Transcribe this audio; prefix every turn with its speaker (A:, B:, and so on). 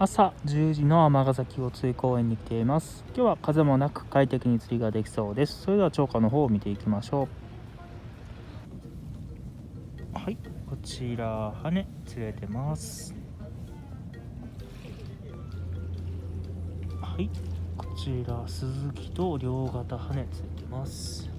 A: 朝10時の尼崎を追公園に来ています。今日は風もなく快適に釣りができそうです。それでは釣果の方を見ていきましょう。はいこちら羽釣れてます。はいこちら鈴木と両型羽釣れてます。